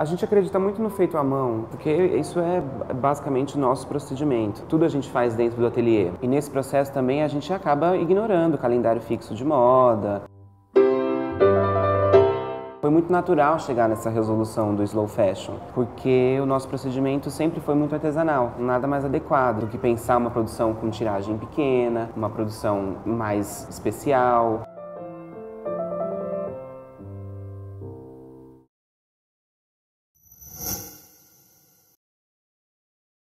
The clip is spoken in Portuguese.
A gente acredita muito no feito à mão, porque isso é basicamente o nosso procedimento. Tudo a gente faz dentro do ateliê. E nesse processo também a gente acaba ignorando o calendário fixo de moda. Foi muito natural chegar nessa resolução do slow fashion, porque o nosso procedimento sempre foi muito artesanal, nada mais adequado do que pensar uma produção com tiragem pequena, uma produção mais especial.